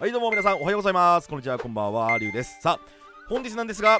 はいどうも皆さんおはようございます。こんにちはこんばんはりゅうです。さあ本日なんですが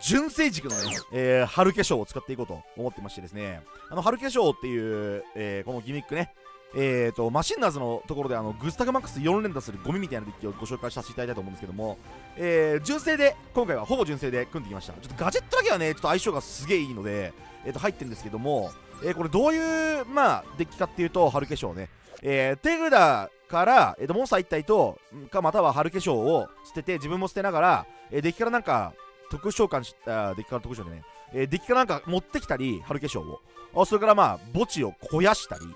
純正軸のね、えー、春化粧を使っていこうと思ってましてですね。あの春化粧っていう、えー、このギミックね。えーと、マシンナーズのところであのグスタグマックス4連打するゴミみたいなデッキをご紹介させていただいたと思うんですけども、えー、純正で今回はほぼ純正で組んできました。ちょっとガジェットだけはねちょっと相性がすげえいいので、えー、と入ってるんですけども、えー、これどういう、まあ、デッキかっていうと春化粧ね、えー、手札から、えー、とモンスター1体とかまたは春化粧を捨てて自分も捨てながら、えー、デッキからなんか特殊召喚したデッキから特殊召喚でね、えー、デッキからなんか持ってきたり春化粧を。それからまあ墓地を肥やしたり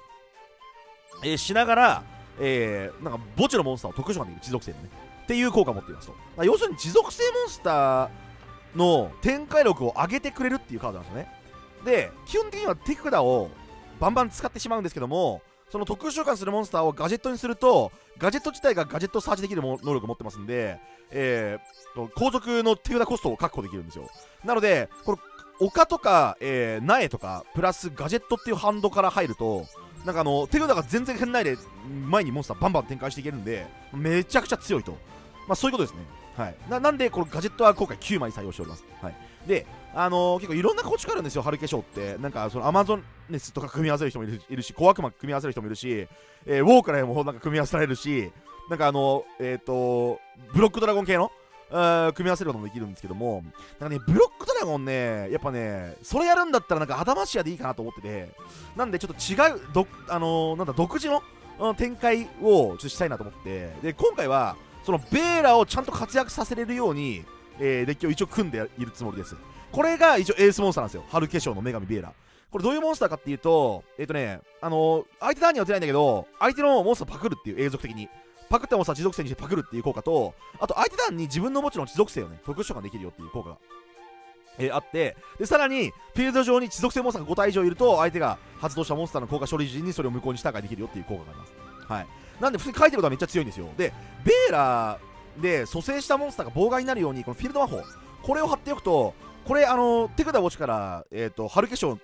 えー、しながら、えー、なんか墓地のモンスターを特殊召喚できる持続性のね。っていう効果を持っていますと。要するに持続性モンスターの展開力を上げてくれるっていうカードなんですよね。で基本的には手札をバンバン使ってしまうんですけどもその特殊召喚するモンスターをガジェットにするとガジェット自体がガジェットサーチできる能力を持ってますんで、えー、後続の手札コストを確保できるんですよ。なのでこれ丘とか、えー、苗とかプラスガジェットっていうハンドから入るとなんかあの手札が全然変ないで前にモンスターバンバン展開していけるんでめちゃくちゃ強いと、まあ、そういうことですね、はい、ななんでこのガジェットは今回9枚採用しております、はい、であのー、結構いろんな構築あるんですよ、春化粧って。なんか、そのアマゾンネスとか組み合わせる人もいるし、小悪魔組み合わせる人もいるし、えー、ウォークラーもなんか組み合わせられるし、なんかあの、えっ、と、ブロックドラゴン系の組み合わせることもできるんですけども、なんかね、ブロックドラゴンね、やっぱね、それやるんだったらなんかアダマシアでいいかなと思ってて、なんでちょっと違う、どあのー、なんだ、独自の、うん、展開をちょっとしたいなと思って、で、今回は、そのベーラをちゃんと活躍させれるように、えー、デッキを一応組んでいるつもりです。これが一応エースモンスターなんですよ。春化粧の女神ベーラ。これどういうモンスターかっていうと、えっ、ー、とね、あのー、相手ターンには打てないんだけど、相手のモンスターパクるっていう永続的に。パクったモンスター持続性にしてパクるっていう効果と、あと相手団に自分の持ちの持続性をね、特殊召喚できるよっていう効果が、えー、あって、で、さらに、フィールド上に持続性モンスターが5体以上いると、相手が発動したモンスターの効果処理時にそれを無効にしたができるよっていう効果があります。はい。なんで、普通に書いてることはめっちゃ強いんですよ。で、ベーラーで蘇生したモンスターが妨害になるように、このフィールド魔法、これを貼っておくと、これ、あの、手札墓地から、えっ、ー、と、春化粧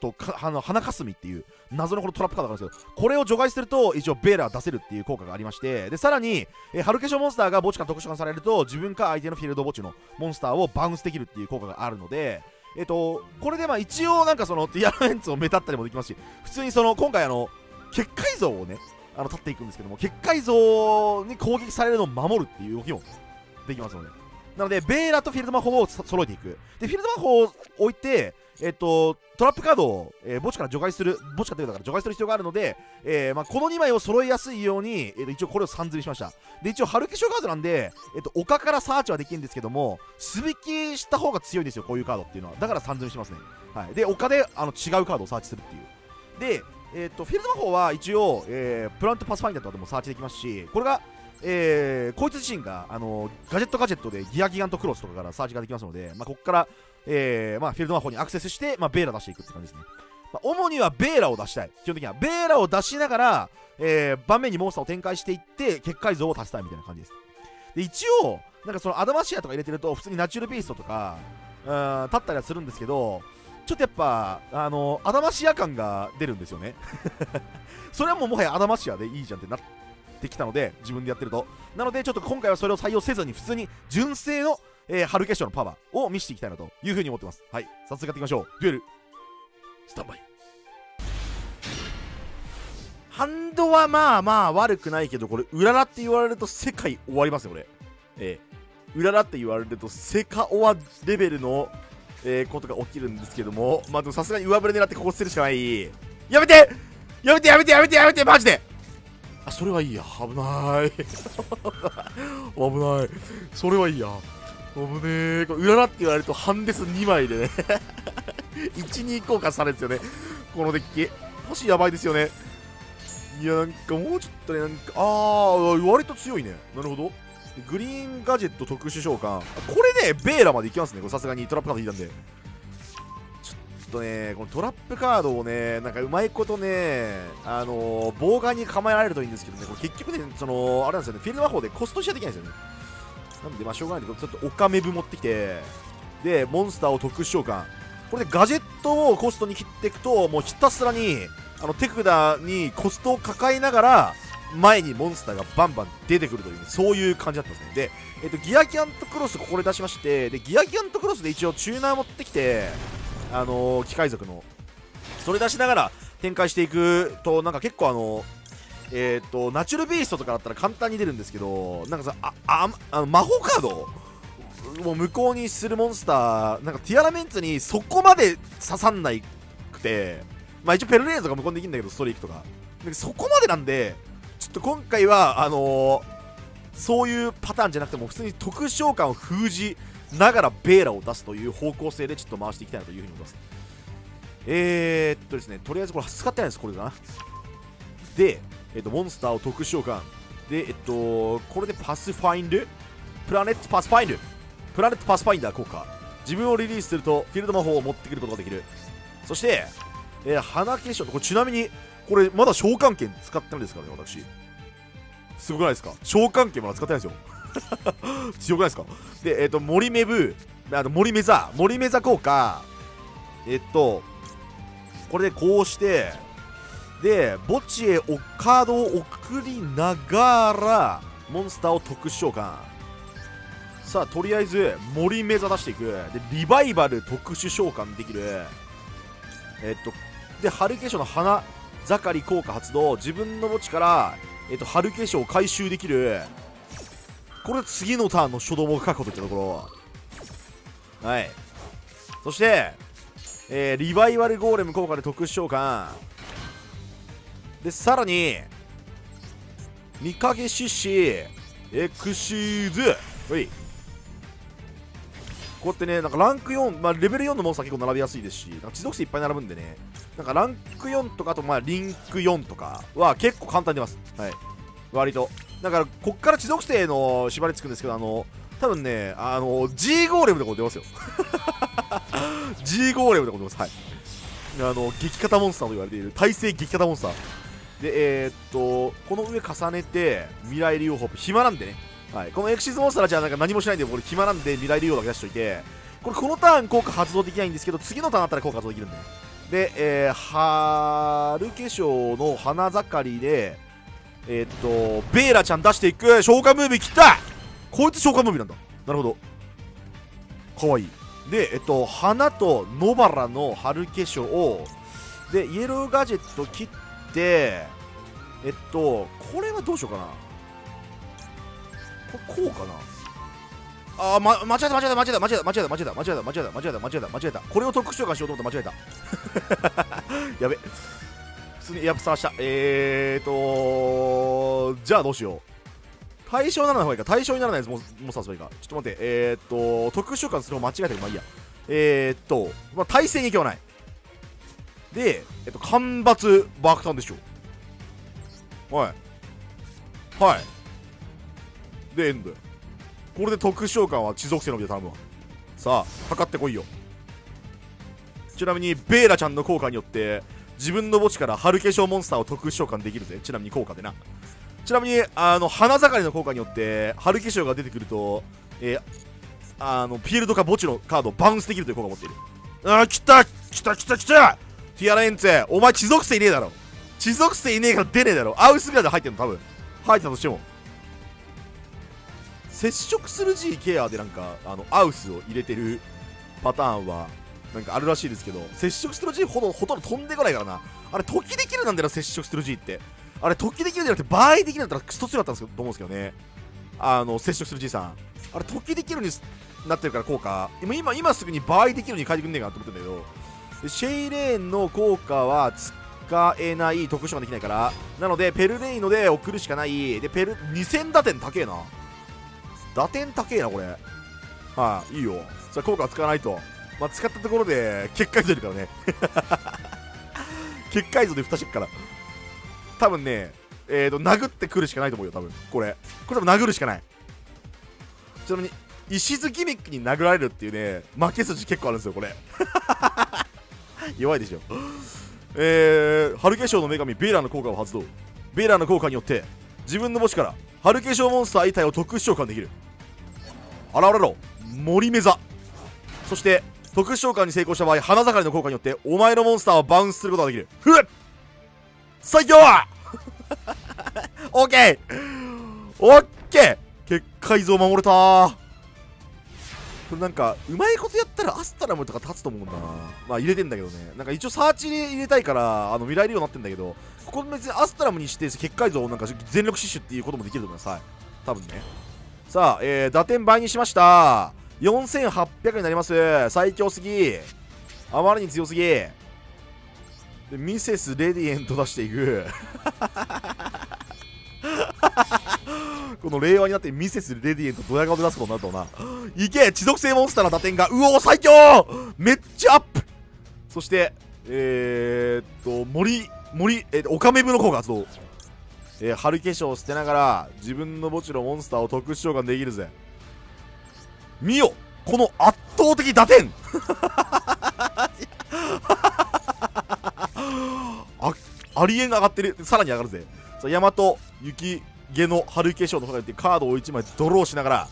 とかあの花かすみっていう謎のこのトラップカードがあるんですけどこれを除外すると一応ベーラー出せるっていう効果がありましてでさらに、えー、春化粧モンスターが墓地から特殊化されると自分か相手のフィールド墓地のモンスターをバウンスできるっていう効果があるのでえっ、ー、とこれでまあ一応なんかそのティアラメンツを目立ったりもできますし普通にその今回あの結界像をねあの立っていくんですけども結界像に攻撃されるのを守るっていう動きもできますのでなのでベーラとフィールド魔法を揃えていくでフィールド魔法を置いてえっと、トラップカードを、えー、墓地から除外する、墓地からというだから除外する必要があるので、えーまあ、この2枚を揃えやすいように、えー、と一応これを3釣りしました。で、一応、春化粧カードなんで、えっと、丘からサーチはできるんですけども、素引きした方が強いんですよ、こういうカードっていうのは。だから3釣りしますね。はい。で、丘であの違うカードをサーチするっていう。で、えっと、フィールド魔法は一応、えー、プラネットパスファインダーとかでもサーチできますし、これが、えー、こいつ自身が、あのガジェットガジェットでギアギガントクロスとかからサーチができますので、まあ、ここから、えーまあ、フィールド魔法にアクセスして、まあ、ベーラ出していくって感じですね。まあ、主にはベーラを出したい。基本的には。ベーラを出しながら、えー、盤面にモンスターを展開していって、結界像を足したいみたいな感じです。で、一応、なんかそのアダマシアとか入れてると、普通にナチュラルビーストとか、うん、立ったりはするんですけど、ちょっとやっぱ、あの、アダマシア感が出るんですよね。それはもうもはやアダマシアでいいじゃんってなってきたので、自分でやってると。なので、ちょっと今回はそれを採用せずに、普通に純正のえー、春化粧のパワーを見せていきたいなというふうに思ってます。はい、早速やっていきましょう。デュエル、スタンバイ。ハンドはまあまあ悪くないけど、これ、うららって言われると世界終わりますよ、これ。えー、うららって言われるとセカオワレベルの、えー、ことが起きるんですけども、まあでもさすがに上振れ狙ってここ捨てるしかない。やめてやめてやめてやめてやめてマジであ、それはいいや。危ない 危ない。それはいいや。危ねえ。これ、うららって言われると、ハンデス2枚でね1、2交換されるんですよね。このデッキ。星やばいですよね。いや、なんかもうちょっとね、なんか、あー、割と強いね。なるほど。グリーンガジェット特殊召喚。これで、ベーラまでいきますね。さすがにトラップカード引いたんで。ちょっとね、このトラップカードをね、なんかうまいことね、あのー、妨害に構えられるといいんですけどね、これ結局ね、その、あれなんですよね、フィールド魔法でコストしはできないんですよね。なんで、まあ、しょうがないんで、ちょっとオカメブ持ってきて、で、モンスターを特殊召喚。これでガジェットをコストに切っていくと、もうひたすらに、あの、手札にコストを抱えながら、前にモンスターがバンバン出てくるという、そういう感じだったんですね。で、えっと、ギアキャントクロスここで出しましてでギアキャントクロスで一応チューナー持ってきてあのー、機械族のそれ出しながら展開していくとなんか結構あのえっ、とナチュルビーストとかだったら簡単に出るんですけどなんかさあああの魔法カードもう無効にするモンスターなんかティアラメンツにそこまで刺さんないくてまあ一応ペルレーズとか無効にできるんだけどストリークとか。そこまでなんでちょっと今回はあのー、そういうパターンじゃなくても普通に特殊召喚を封じながらベーラを出すという方向性でちょっと回していきたいなというふうに思います。えー、っとですねとりあえずこれ使ってないです。これかなで、えっと、モンスターを特殊召喚。でえっとこれでパスファインドプラネットパスファインドプラネットパスファインダー効果。自分をリリースするとフィールド魔法を持ってくることができる。そして、えー、花化粧これちなみにこれまだ召喚券使ってないですからね私。すごくないですか？召喚券まだ使ってないですよ。強くないですか？でえっ、ー、と森メブあの森メザ森メザ効果。えっとこれでこうしてで墓地へカードを送りながらモンスターを特殊召喚。さあとりあえず森目指していく。でリバイバル特殊召喚できる。えっとで春化粧の花。盛り効果発動自分の墓地から、えっと、春化粧を回収できる。これ次のターンの初動も確保といったところはい。そしてえー、リバイバルゴーレム効果で特殊召喚。でさらに見かけ獅子エクシーズ。ほい。こうやってねなんかランク4、まあ、レベル4のモンスター結構並びやすいですしなんか持続性いっぱい並ぶんでね。なんかランク4とかあとまあリンク4とかは結構簡単に出ます。はい。割と。だからこっから持続性の縛りつくんですけどあの多分ねあの G ゴーレムとか出ますよ。G ゴーレムとか 出ます。はい。あの激型モンスターと言われている耐性激型モンスター。でえー、っとこの上重ねて未来竜王ホープ暇なんでね。はい、このエクシズモンスターじゃなんか何もしないんでこれ暇なんで未来竜王だけ出しといてこれこのターン効果発動できないんですけど次のターンあったら効果発動できるんで。で、えー、春化粧の花盛りでえー、っとベーラちゃん出していく。召喚ムービー切った。こいつ召喚ムービーなんだ。なるほど。かわいい。でえっと花と野原の春化粧をでイエローガジェット切ってえっとこれはどうしようかな。これこうかな？あー、ま、間違えた間違えた間違えた間違えた間違えた間違えた間違えた間違えた間違えた間違えた。間違えたこれを特殊召喚しようと思った間違えた。やべ。普通にやっぱ探した。えーとじゃあどうしよう。対象にならない方がいいか対象にならないやつももさすばいいかちょっと待って。えー、っと特殊召喚する方間違えたまあいい。やえー、っとまあ対戦影響はない。でえっと干ばつ爆弾でしょはい。はいでエンドこれで特殊召喚は地属性のみで頼むわさあ測ってこいよ。ちなみにベーラちゃんの効果によって自分の墓地から春化粧モンスターを特殊召喚できるぜ。ちなみに効果でな。ちなみにあの花盛りの効果によって春化粧が出てくると、えー、あのフィールドか墓地のカードをバウンスできるという効果を持っている。あー来た来た来た来た!ティアラエンツェお前地属性いねえだろ。地属性いねえから出ねえだろ。アウスぐらいで入ってんの多分。入ってたとしても。接触する G ケアでなんかあのアウスを入れてるパターンはなんかあるらしいですけど接触する G ほどほとんど飛んでこないからな。あれ時できるなんだよ接触する G って。あれ時できるじゃなくて場合できるんだったらクソ強かったんですと思うんですけどね。あの接触する G さん。あれ時できるになってるから効果。今今すぐに場合できるに変えてくんねえかなと思ってんだけど。シェイレーンの効果は使えない特殊ができないから。なのでペルレイノで送るしかない。でペル2000打点高えな。打点高えなこれ。はい、いいよ。それ効果使わないと。まあ、使ったところで結界図出るからね。結界図で蓋してっから。多分ねえーと殴ってくるしかないと思うよ多分。これ。これ多分殴るしかない。ちなみに石津ギミックに殴られるっていうね負け筋結構あるんですよこれ。弱いでしょ。えー、ハルケショウの女神ベーラーの効果を発動。ベーラーの効果によって。自分の墓地からハルケショウモンスター遺体を特殊召喚できる。現れろ森メザそして特殊召喚に成功した場合花盛りの効果によってお前のモンスターをバウンスすることができる。ふっ。最強はオッケー。オッケー。結界像守れた。これなんかうまいことやったらアストラムとか立つと思うんだな。まあ入れてんだけどね。なんか一応サーチで入れたいからあの見られるようになってんだけどここ別にアストラムにして結界像をなんか全力死守っていうこともできると思います。はい。多分ね。さあ、えー、打点倍にしました。4800になります。最強すぎ。あまりに強すぎ。でミセス・レディエント出していく。この令和になってミセス・レディエントドヤ顔で出すことになるとな。いけ持続性モンスターの打点が。うお最強！めっちゃアップ！そしてえー、っと森。森えー、オカメブの効果発動えー、春化粧を捨てながら自分の墓地のモンスターを特殊召喚できるぜ。見よこの圧倒的打点。あありえんが上がってる。さらに上がるぜ。さあ大和雪毛の春化粧の方がってカードを1枚ドローしながら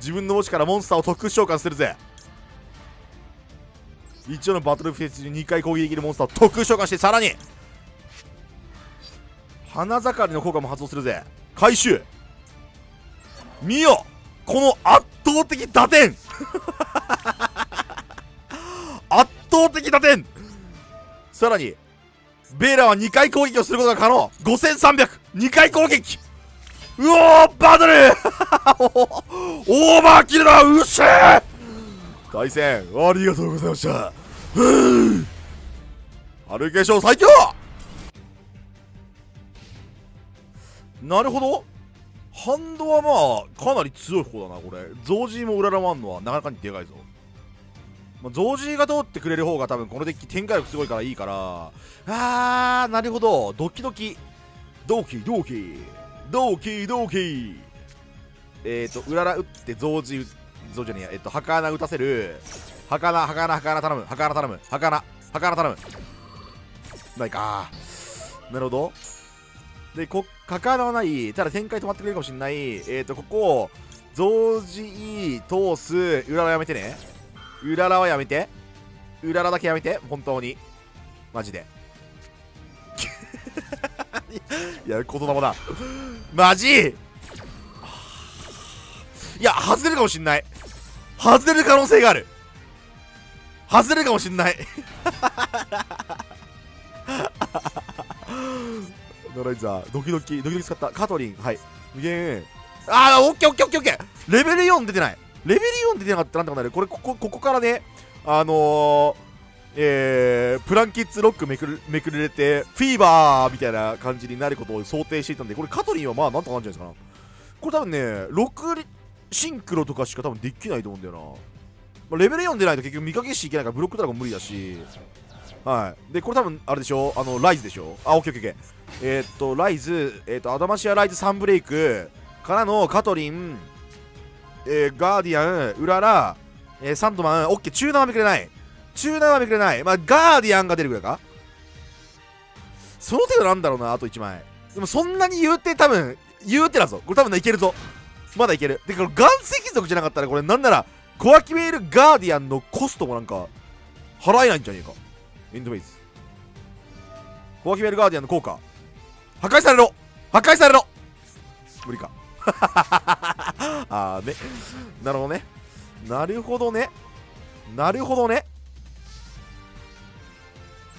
自分の墓地からモンスターを特殊召喚するぜ。一応のバトルフェスに2回攻撃できるモンスターを特殊召喚してさらに花盛りの効果も発動するぜ。回収。見よ。この圧倒的打点。圧倒的打点。さらにベーラは2回攻撃をすることが可能。5300!2 回攻撃。うおーバトル。オーバーキルだ。うっしゃ対戦。ありがとうございました。ふぅ。春化粧最強。なるほど。ハンドはまあかなり強い方だなこれ。ゾージーも裏らまんのはなかなかにでかいぞ、まあ、ゾージーが通ってくれる方が多分このデッキ展開力すごいからいいから。あーなるほど。ドキドキ。ドキドキ。ドキドキ。えっ、ー、と裏ら打ってゾージーゾージーねえっ、ー、と儚打たせる。儚儚儚頼む。儚頼む。儚儚頼む。ないか。なるほど。で、こ、関わらない、ただ展開止まってくれるかもしれない、えっ、ー、と、ここを、増字、通す、うららやめてね。うららはやめて。うららだけやめて、本当に。マジで。いや、言霊だ。マジいや、外れるかもしんない。外れる可能性がある。外れるかもしんない。ドライザー、ドキドキ、ドキドキ使った。カトリン、はい。無限。あー、オッケーオッケーオッケーオッケーレベル4出てない。レベル4出てなかったなんてことない。これ、ここ、ここからね、あのー、えー、プランキッズロックめくるめくれて、フィーバーみたいな感じになることを想定していたんで、これカトリンはまあなんとかなるんじゃないですかな。これ多分ね、6シンクロとかしか多分できないと思うんだよな。まあ、レベル4出ないと結局見かけしいけないからブロックドラゴン無理だし、はい。で、これ多分、あれでしょ？あの、ライズでしょ？あ、オッケーオッケー。えー、っと、ライズ、えー、っと、アダマシアライズ3ブレイクからのカトリン、えー、ガーディアン、ウララ、えー、サンドマン、オッケー、チューナーはめくれない。チューナーはめくれない。まあ、ガーディアンが出るぐらいか？その程度なんだろうな、あと1枚。でもそんなに言うて多分、言うてだぞ。これ多分ね、いけるぞ。まだいける。で、この岩石族じゃなかったら、これなんなら、コアキメールガーディアンのコストもなんか、払えないんじゃねえか。エンドフェイスコアキメルガーディアンの効果。破壊されろ。破壊されろ。無理か。あーね。なるほどね。なるほどね。なるほどね。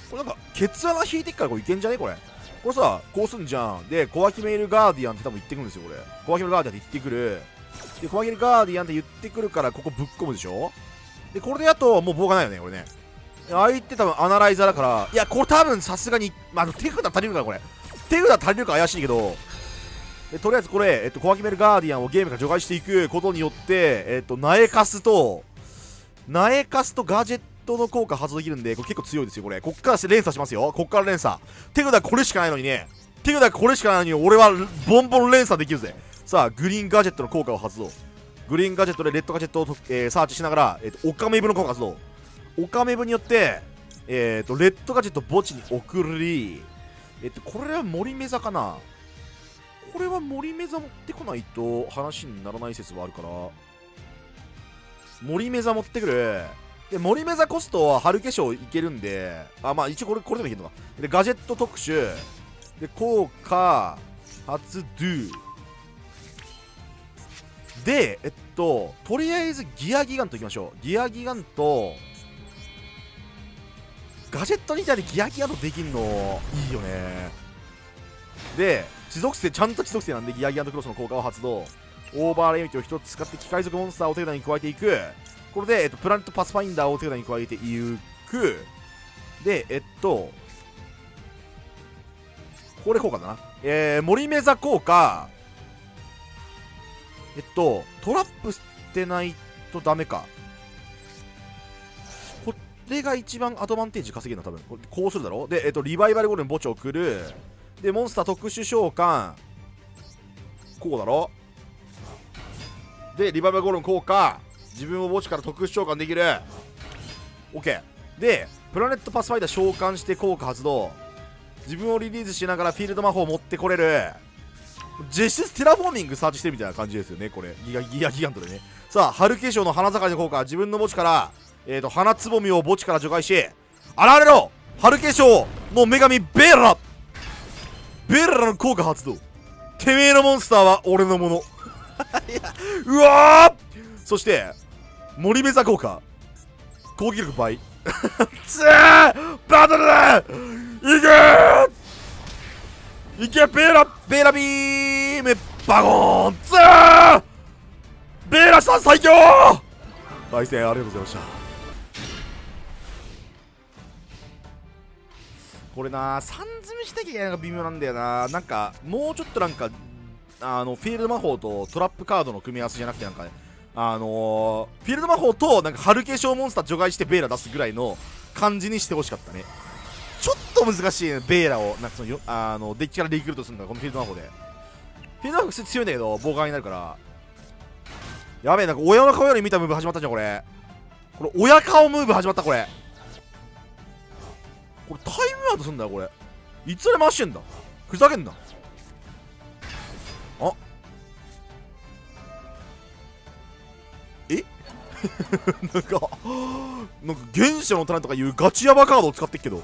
これなんかケツ穴引いてっからこれいけんじゃね？これ。これさこうすんじゃん。でコアキメールガーディアンって多分言ってくるんですよこれ。コアキメールガーディアンって言ってくる。でコアキメールガーディアンって言ってくるからここぶっ込むでしょ？でこれであともう棒がないよねこれね。相手多分アナライザーだからいやこれ多分さすがに、まあ、手札足りるからこれ。手札足りるか怪しいけどとりあえずこれ、えっと、コアキメルガーディアンをゲームから除外していくことによって、えっと、苗カスと苗カスとガジェットの効果発動できるんでこれ結構強いですよこれ。こっから連鎖しますよ。こっから連鎖。手札これしかないのにね。手札これしかないのに俺はボンボン連鎖できるぜ。さあグリーンガジェットの効果を発動。グリーンガジェットでレッドガジェットを、えー、サーチしながら、えっと、オカメイブの効果発動。オカメブによって、えっ、ー、と、レッドガジェット墓地に送り、えっ、と、これは森目座かな？これは森目座持ってこないと話にならない説はあるから、森目座持ってくる。で、森目座コストは春化粧いけるんで、あ、まあ一応これ、これでもいけるのか。で、ガジェット特殊、で、効果、初ドゥでえっととりあえずギアギガントいきましょう。ギアギガントガジェット2体でギアギガントできんのいいよね。で地属性ちゃんと地属性なんでギアギガントクロスの効果を発動。オーバーレイユニットを1つ使って機械族モンスターを手札に加えていく。これで、えっと、プラネットパスファインダーを手札に加えていく。でえっとこれ効果だな。えー、森目座効果。えっとトラップ捨てないとダメか。れが一番アドバンテージ稼げるの多分。ここうするだろ？でえっとリバイバルゴーレム墓地を送る。でモンスター特殊召喚。こうだろ？でリバイバルゴーレムの効果自分を墓地から特殊召喚できる。OK でプラネットパスファインダー召喚して効果発動。自分をリリースしながらフィールド魔法を持ってこれる。実質テラフォーミングサーチしてるみたいな感じですよねこれ。ギガギガギガントでね。さあ春化精の花盛りの効果自分の墓地からえーと花つぼみを墓地から除外し現れろ春化粧の女神ベーラベーラの効果発動。てめえのモンスターは俺のもの。うわそして森目座効果。攻撃力倍。つー！バトルだ！いけ！いけベーラ！ベーラビーム！バゴーン！つー！ベーラさん最強！対戦ありがとうございましたこれな3積みしなきゃいけないのが微妙なんだよな。なんかもうちょっとなんかあのフィールド魔法とトラップカードの組み合わせじゃなくてなんかねあのー、フィールド魔法となんかハルケショーモンスター除外してベーラ出すぐらいの感じにしてほしかったね。ちょっと難しいねベーラを。なんかそのよあのデッキからリクルートするのがこのフィールド魔法で。フィールド魔法強いんだけど妨害になるから。やべえなんか親の顔より見たムーブ始まったじゃんこれ。これ親顔ムーブ始まったこれ。これタイムアウトすんだよこれ。いつで回してんだ？ふざけんな。あ？え？なんかなんか原初の種とかいうガチヤバカードを使ってっけど。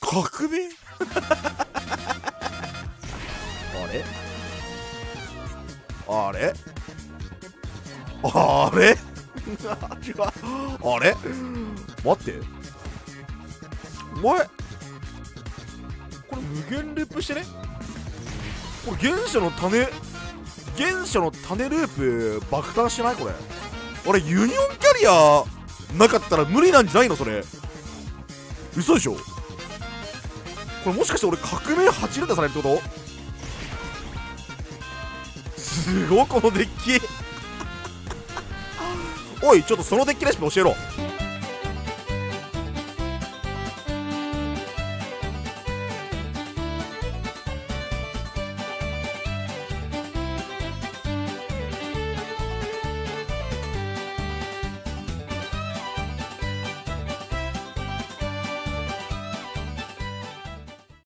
革命？あれ？あれ？あれ？あれ？待って。前。これ無限ループしてね。これ原初の種。原初の種ループ爆誕してない？これ。あれユニオンキャリアなかったら無理なんじゃないの？それ。嘘でしょ？これもしかして俺革命8連打されるってこと？すごいこのデッキ。おいちょっとそのデッキレシピ教えろ。